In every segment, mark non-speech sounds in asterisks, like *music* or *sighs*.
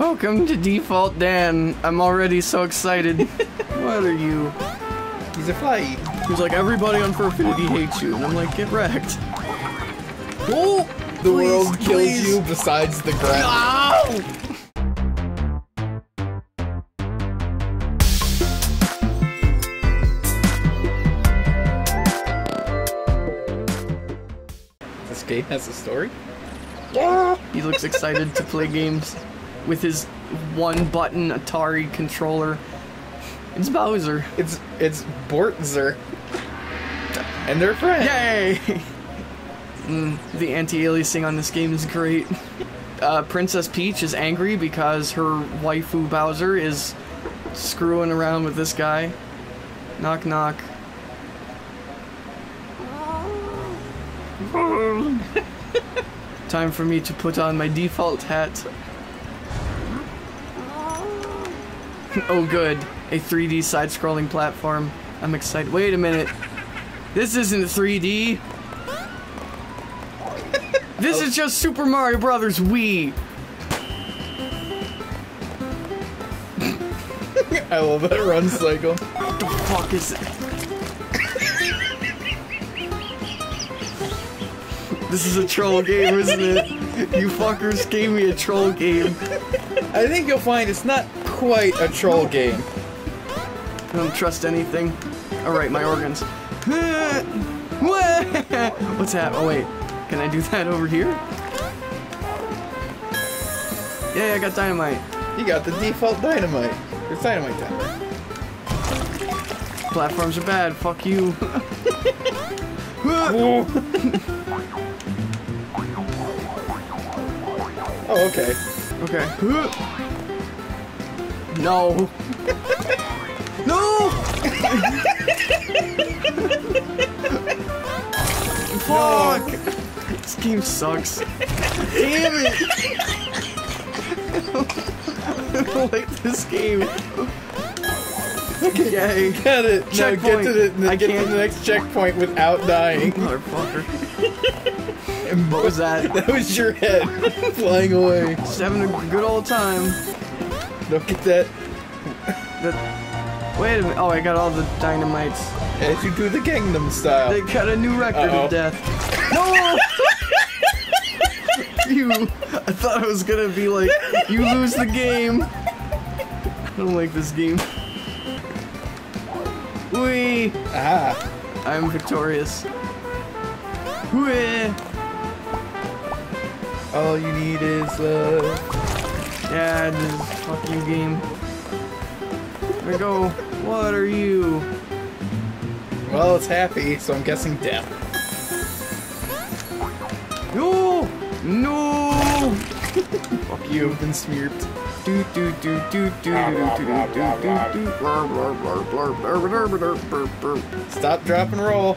Welcome to Default Dan. I'm already so excited. *laughs* what are you? He's a fly. He's like, everybody on FurAffinity hates you. And I'm like, get wrecked. Oh! The please, world kills please. you besides the ground. Ow! This game has a story? Yeah! He looks excited to play games with his one button Atari controller. It's Bowser. It's it's Bortzer. And they're friends. Yay! *laughs* Mm, the anti-aliasing on this game is great. Uh, Princess Peach is angry because her waifu Bowser is screwing around with this guy. Knock knock. *laughs* Time for me to put on my default hat. *laughs* oh good, a 3D side-scrolling platform. I'm excited. Wait a minute. This isn't 3D. *laughs* This is just Super Mario Brothers Wii. *laughs* I love that run cycle. What the fuck is it? This is a troll game, isn't it? You fuckers gave me a troll game. I think you'll find it's not quite a troll game. I don't trust anything. Alright, my organs. *laughs* What's that? Oh wait, can I do that over here? Yeah, I got dynamite. You got the default dynamite. It's dynamite time. Platforms are bad, fuck you. *laughs* *laughs* Oh, okay. Okay. No. no! Fuck! This game sucks. Damn it! *laughs* I don't like this game. Yay. Get it. No, Checkpoint. get to the, I get to can't- the next checkpoint without dying. Motherfucker. and What was that? *laughs* That was your head *laughs* flying away. Just having a good old time. Don't get that The- Wait a minute. Oh, I got all the dynamites. as you do the Gangnam style. They got a new record Uh-oh. of death. No! *laughs* you. I thought it was gonna be like, you lose the game. I don't like this game. Wee! Ah. I'm victorious. Wee! All you need is love. Yeah, this fuck you game. There we go. What are you? Well, it's happy, so I'm guessing death. No! No! Fuck you. You've been smeared. Do do do do do do do do do do. Stop, drop, and roll.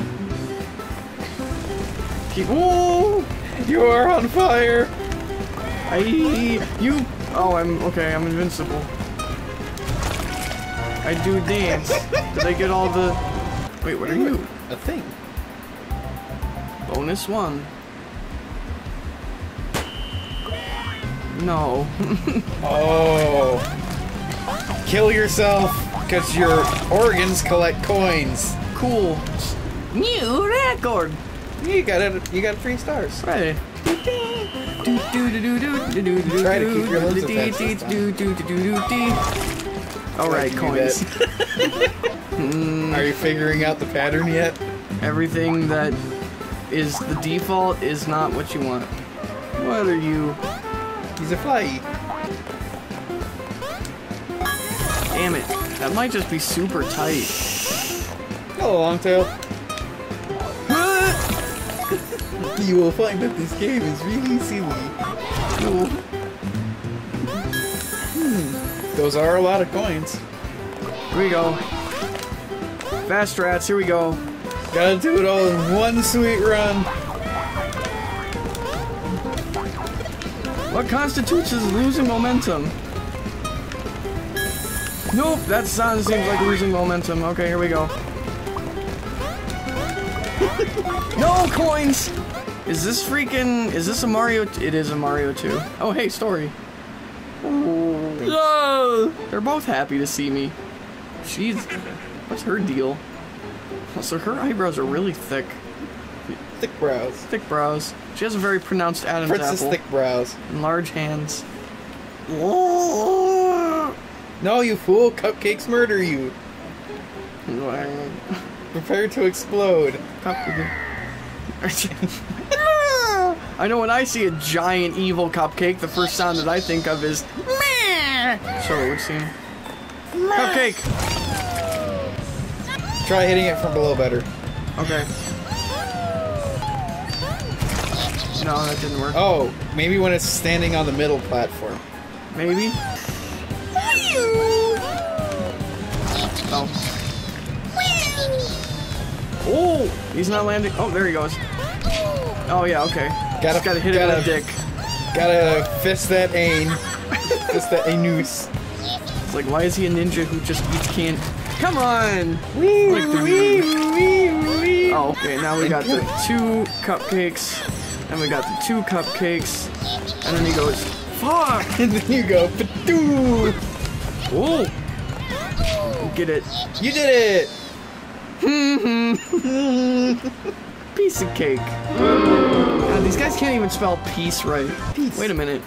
Keep. Whoa! You are on fire. I you. Oh, I'm okay. I'm invincible. I do dance. Did I get all the? Wait, what are you? A thing. Bonus one. No. *laughs* Oh. Kill yourself, because your organs collect coins. cool. New record. You got it. You got three stars. Right. Try to keep your lips attached this time. All right, Like you coins. *laughs* Are you figuring out the pattern yet? Everything that is the default is not what you want. What are you? He's a fly. Damn it. That might just be super tight. Hello, Longtail. *laughs* You will find that this game is really silly. Cool. Those are a lot of coins. Here we go. Fast rats, here we go. Gotta do it all in one sweet run. What constitutes as losing momentum? Nope, that sound seems like losing momentum. Okay, here we go. *laughs* no coins! Is this freaking... Is this a Mario... It is a Mario 2. Oh, hey, story. Ooh. They're both happy to see me. She's. What's her deal? So her eyebrows are really thick. Thick brows. Thick brows. She has a very pronounced Adam's Princess apple. thick brows. And large hands. No, you fool! Cupcakes murder you. Prepare to explode. *laughs* *laughs* I know when I see a giant evil cupcake, the first sound that I think of is meh. So it would seem. Cupcake. Try hitting it from below better. Okay. No, that didn't work. Oh, maybe when it's standing on the middle platform. Maybe. Oh. Oh, he's not landing. Oh, there he goes. Oh yeah, okay. Gotta- Just gotta hit it gotta- with a dick. Gotta fist that aim. fist that anus. It's like, why is he a ninja who just eats can? Come on! Wee, Like the- wee, wee, wee. Oh, okay. Now we got the two cupcakes, and we got the two cupcakes, and then he goes, "Fuck!" *laughs* And then you go, Badoo! Oh, get it? You did it! *laughs* Piece of cake. *laughs* God, these guys can't even spell peace right. Peace. Wait a minute.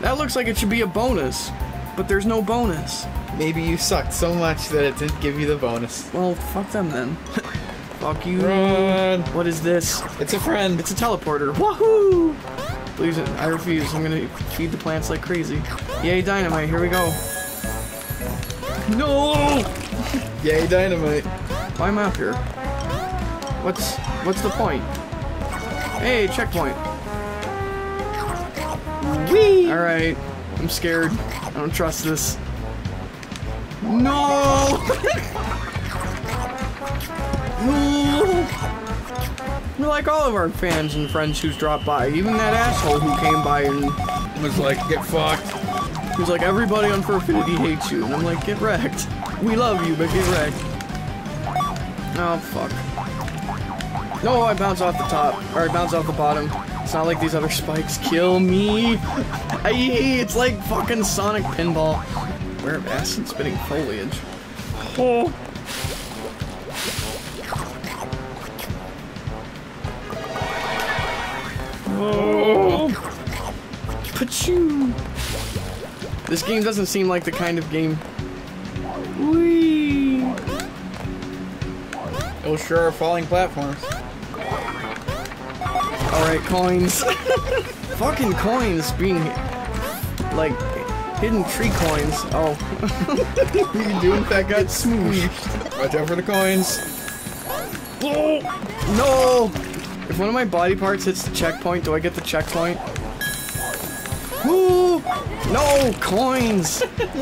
That looks like it should be a bonus, but there's no bonus. Maybe you sucked so much that it didn't give you the bonus. Well, fuck them then. *laughs* fuck you. Run! What is this? It's a friend. It's a teleporter. Woohoo! Please, I refuse. I'm gonna feed the plants like crazy. Yay, dynamite. Here we go. No! *laughs* Yay, dynamite. Why am I up here? What's what's the point? Hey, checkpoint. Wee! All right, I'm scared. I don't trust this. No! no! *laughs* We're like all of our fans and friends who's dropped by. Even that asshole who came by and was like, get fucked. who's like, everybody on FurAffinity hates you. And I'm like, get wrecked. We love you, but get wrecked. Oh, fuck. No, I bounce off the top. Or I bounce off the bottom. It's not like these other spikes kill me. *laughs* Aye, it's like fucking Sonic Pinball. Where of acid spitting foliage. Oh. Oh. Pachoo. This game doesn't seem like the kind of game. Whee! Oh, sure falling platforms. Alright, coins. *laughs* Fucking coins being like hidden tree coins. Oh. *laughs* you do in fact got smooshed. Watch out for the coins. Oh, No! If one of my body parts hits the checkpoint, do I get the checkpoint? Woo! No! Coins! *laughs*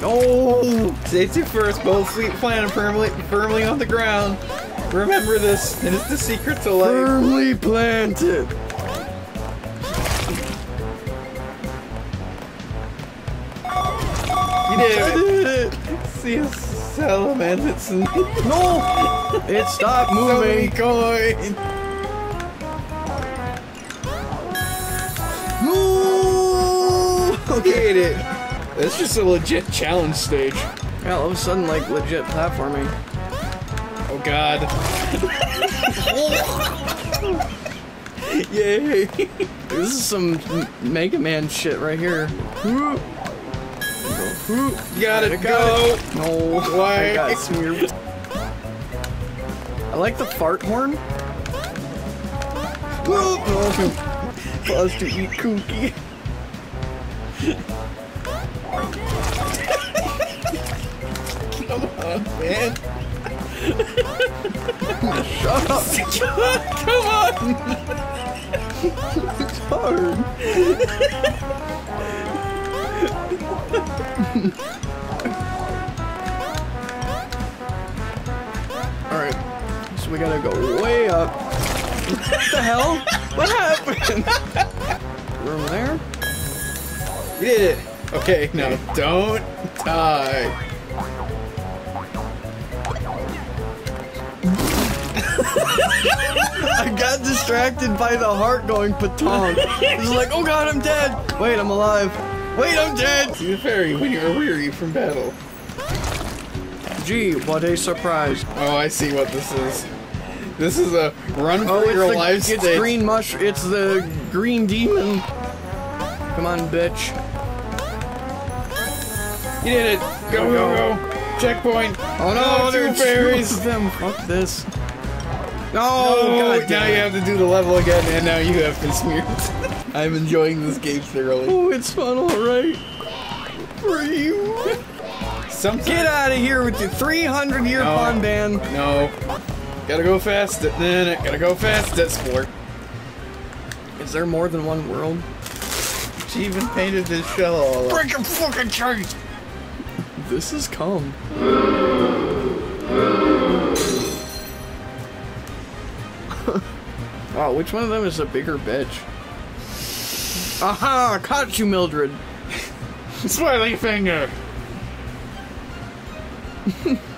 no! Safety first, both feet planted firmly, firmly on the ground. Remember this, it is the secret to life. Firmly planted. You did I it. did it! See a salamanders and No! It stopped moving. coins. No! Did it. That's just a legit challenge stage. Yeah, all of a sudden, like legit platforming. Oh god. *laughs* Yay. This is some Mega Man shit right here. I got go. it. No, Why? I got smeared. I like the fart horn. Oh, Pause to eat cookie. *laughs* come on, man. Shut up. *laughs* Come on. *laughs* It's hard. Alright. So we gotta go way up. What the hell? What happened? *laughs* Room there? You did it. Okay, now don't die. *laughs* I got distracted by the heart going patong. It's like, oh god, I'm dead. Wait, I'm alive. Wait, I'm dead! See the fairy when you're weary from battle. Gee, what a surprise. Oh, I see what this is. This is a run for Oh, your the, life it's stage. green mush. It's the green demon. Come on, bitch. You did it! Go, go, go! Oh, Checkpoint! Oh, oh no, two there are fairies! them. Fuck this. Oh, no, Oh, God now you have to do the level again, and now you have to smear. *laughs* I'm enjoying this game thoroughly. Oh, it's fun, alright. For you. Sometimes, Get out of here with your 300 year No. pun ban. No. Gotta go fast. Nah, nah, gotta go fast. Explore. Is there more than one world? She even painted this shell all up. Break your fucking chains! This is cum. Wow, which one of them is a bigger bitch? Aha! Caught you, Mildred! *laughs* Swirly finger! *laughs*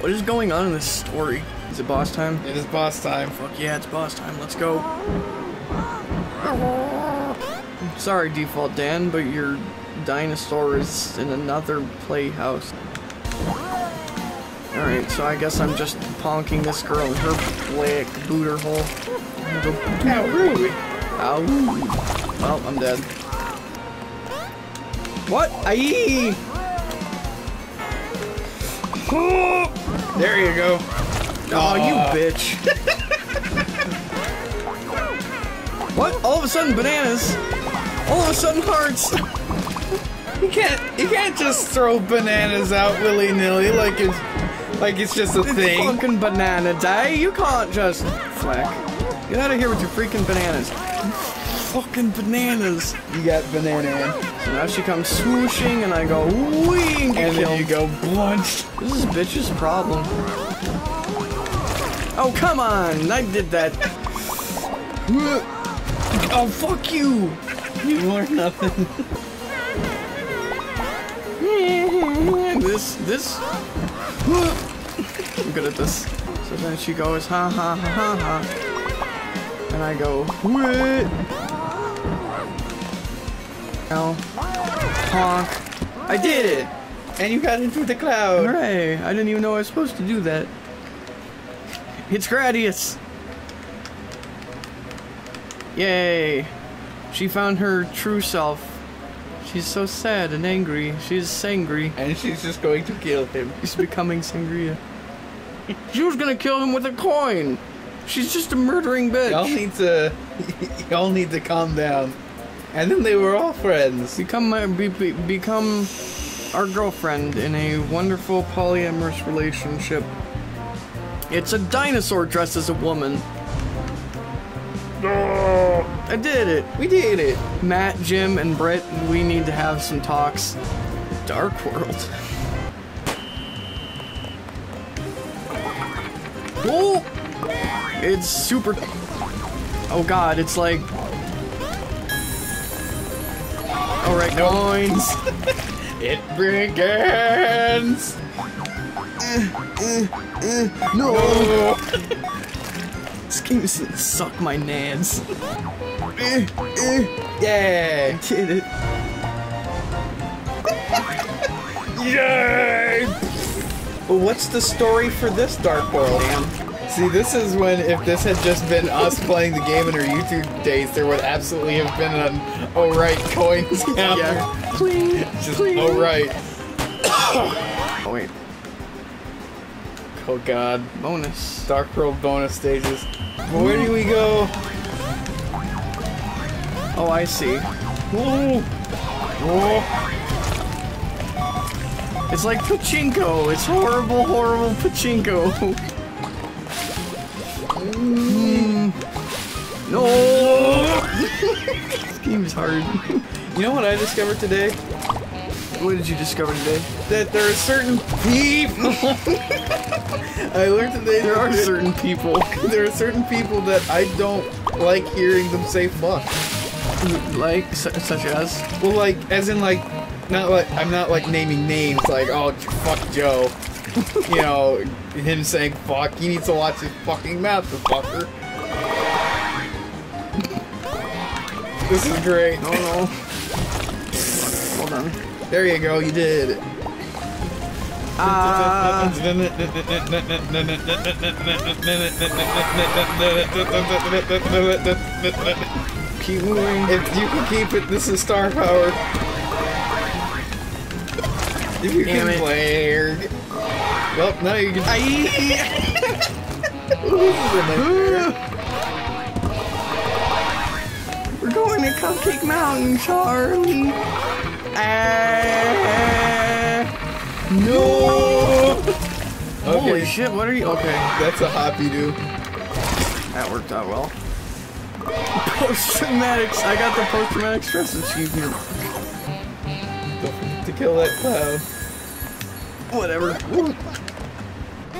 What is going on in this story? Is it boss time? It is boss time. Fuck yeah, it's boss time. Let's go. Sorry, Default Dan, but your dinosaur is in another playhouse. Alright, so I guess I'm just ponking this girl in her black booter hole. How rude! Ow. Well, I'm dead. What? Aye! *gasps* There you go. Oh, you bitch. *laughs* what? All of a sudden, bananas. All of a sudden, hearts. *laughs* You can't you can't just throw bananas out willy nilly like it's like it's just a It's thing. fucking banana day. You can't just fleck. Get out of here with your freaking bananas. Fucking bananas. You got banana. So now she comes swooshing, and I go wee and then you go blunt. This is bitch's problem. Oh come on! I did that. Oh fuck you! You learn nothing. *laughs* this, this. I'm good at this. So then she goes, ha ha ha ha ha. And I go, what? Now, honk. I did it! And you got into the cloud. Hooray! I didn't even know I was supposed to do that. It's Gradius! Yay! She found her true self. She's so sad and angry. She's sangry. And she's just going to kill him. She's becoming sangria. *laughs* She was gonna kill him with a coin! She's just a murdering bitch! Y'all need to *laughs* y'all need to calm down. And then they were all friends. Become my be, be, become our girlfriend in a wonderful polyamorous relationship. It's a dinosaur dressed as a woman. I did it. We did it. Matt, Jim, and Britt, we need to have some talks. Dark World. *laughs* Oh! It's super. Oh god, it's like. Alright, coins. *laughs* It begins. No! Oh. This game is suck my nads. Eh, eh, Yeah. Did it. *laughs* Yay! Well, what's the story for this Dark World? See, this is when, if this had just been us playing the game in our YouTube days, there would absolutely have been an alright coins *laughs* counter. Yeah. Clean. Just clean. alright. Oh, *coughs* wait. Oh god. Bonus. Dark World bonus stages. Where do we go? Oh, I see. Ooh. Oh. It's like pachinko. It's horrible, horrible pachinko. *laughs* Mm. No. *laughs* this game is hard. *laughs* You know what I discovered today? What did you discover today? That there are certain people. *laughs* I learned today There are certain people, there are certain people that I don't like hearing them say fuck. like su- such as. Well, like, as in, like, not like I'm not like naming names. Like, oh, fuck Joe. *laughs* you know, him saying fuck. He needs to watch his fucking mouth, the fucker. This is great. No, no. Hold on. There you go, you did it. Ah. Keep moving. If you can keep it, this is star power. If you Damn can it. play. Well, now you can. *laughs* We're going to Cupcake Mountain, Charlie. Ah. no! *laughs* Holy Okay, shit, what are you? Okay, that's a hoppy do. that worked out well. Post-traumatic, I got the post-traumatic stress achievement. Don't forget to kill that cloud. Whatever. *laughs*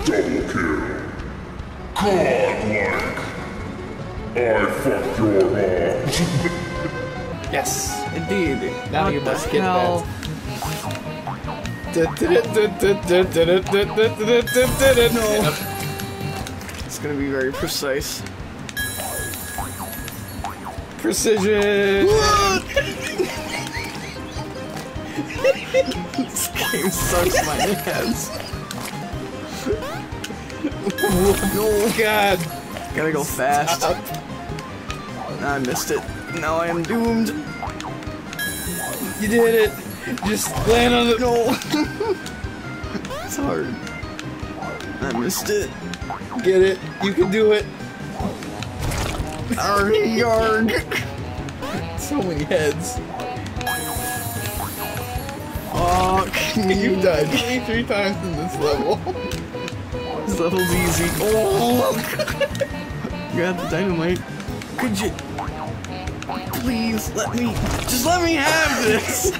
Double kill. Godlike. I fucked your. Yes. Indeed. Now what you must get hell? No. It's gonna be very precise. Precision. *laughs* this game sucks my ass. Oh God. Gotta go fast. I missed it. Now I am doomed. You did it. Just land on the. No. *laughs* it's hard. I missed it. Get it. You can do it. Arg, yarg. So many heads. Fuck. *laughs* You've died 23 times in this level. *laughs* This level's easy. Oh. you got the dynamite. Could you please let me just let me have this? *laughs*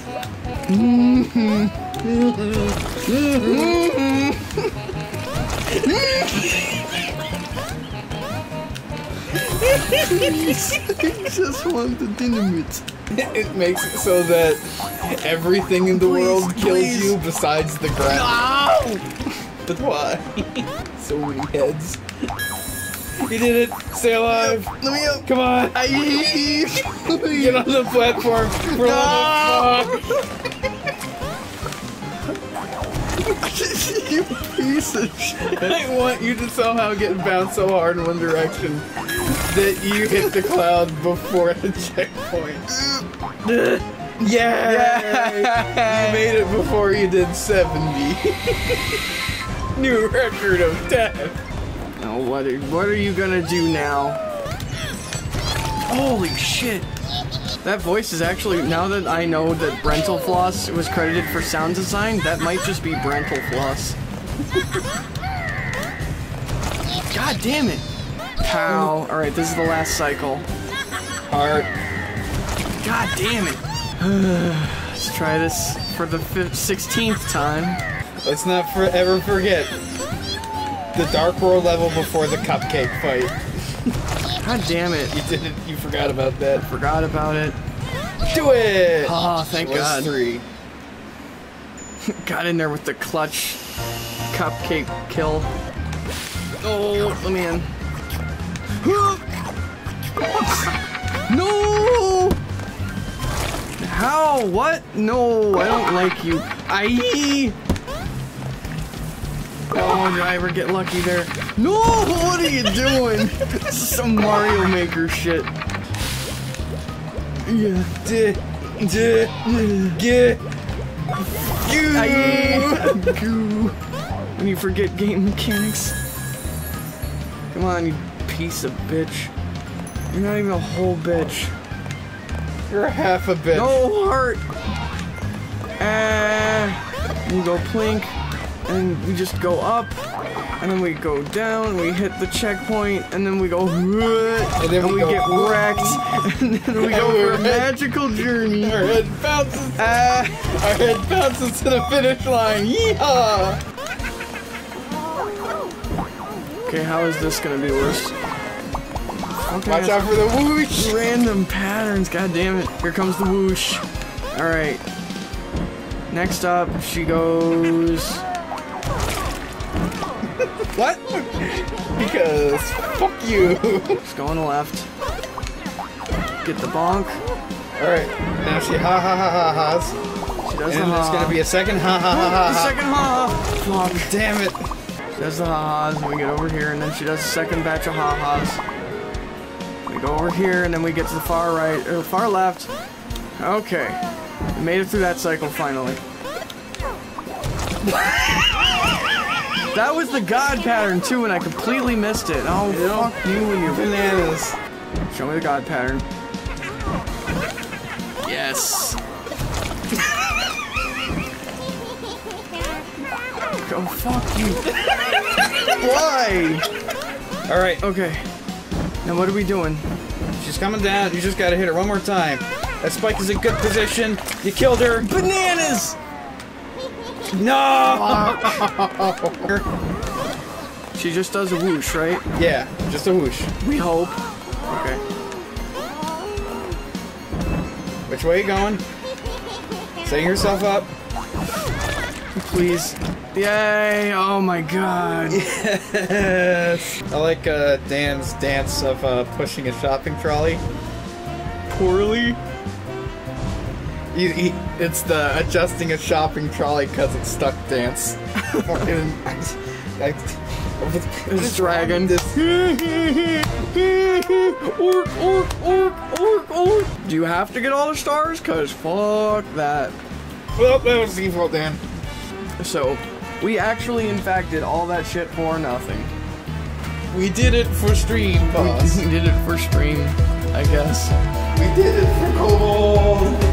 I just want the dynamite. It makes it so that everything in the Please, world kills please. you besides the ground. Ow! But why? *laughs* so many heads. You did it. Stay alive. Let me up. Come on. I *laughs* Get on the platform. We're No! *laughs* you piece of shit. I want you to somehow get bounced so hard in one direction that you hit the cloud before the checkpoint. Yeah! You made it before you did 70. New record of death. Oh, what are, what are you gonna do now? Holy shit! That voice is actually, now that I know that brentalfloss was credited for sound design, that might just be Brental Floss. God damn it! Pow. Alright, this is the last cycle. Heart. God damn it! *sighs* Let's try this for the 16th time. Let's not forever forget the Dark World level before the cupcake fight. God damn it. You didn't. You forgot about that. Forgot about it. Do it. Oh, thank God. three. *laughs* Got in there with the clutch cupcake kill. Oh, let me in. *gasps* No! How? What? No, I don't like you. I. Oh, did I ever get lucky there? No! What are you doing? This is some Mario Maker shit. Yeah. D- d- get. Aye. Goo. When you forget game mechanics. Come on, you piece of bitch. You're not even a whole bitch. You're a half a bitch. No heart. Ah. you go plink, and we just go up, and then we go down. We hit the checkpoint, and then we go, *laughs* and then we, we go, get *laughs* wrecked, and then we go *laughs* for a magical journey. Our head bounces. Ah. Our head bounces to the finish line. Yeehaw! Okay, how is this gonna be worse? Okay, Watch out for the whoosh. Random patterns, god damn it. Here comes the whoosh. Alright. Next up, she goes. What? Because fuck you. She's going left. Get the bonk. All right. Now she ha ha ha ha ha's. does And the ha. gonna be a second ha ha ha ha. the ha. second ha. Fuck. Damn it. She does the ha-has, and we get over here, and then she does the second batch of ha-has. We go over here, and then we get to the far right, or far left. Okay. We made it through that cycle finally. *laughs* that was the God pattern too, and I completely missed it. Oh, know? fuck you and your Bananas. Show me the God pattern. Yes. *laughs* Go fuck you. Why? All right, Okay. Now what are we doing? she's coming down. You just gotta hit her one more time. That spike is in good position. You killed her. Bananas! No. *laughs* She just does a whoosh, right? yeah, just a whoosh. We hope. Okay. Which way you going? Setting yourself up. Please. Yay! Oh my god. Yes. I like uh, Dan's dance of uh, pushing a shopping trolley. Poorly? He, he, it's the adjusting a shopping trolley because it's stuck dance. *laughs* Fucking- I- This dragon. This orc, orc, orc, orc, orc. Do you have to get all the stars? Cause fuck that. well, that was default, Dan. So, we actually, in fact, did all that shit for nothing. We did it for stream, boss. We *laughs* did it for stream, I guess. we did it for gold.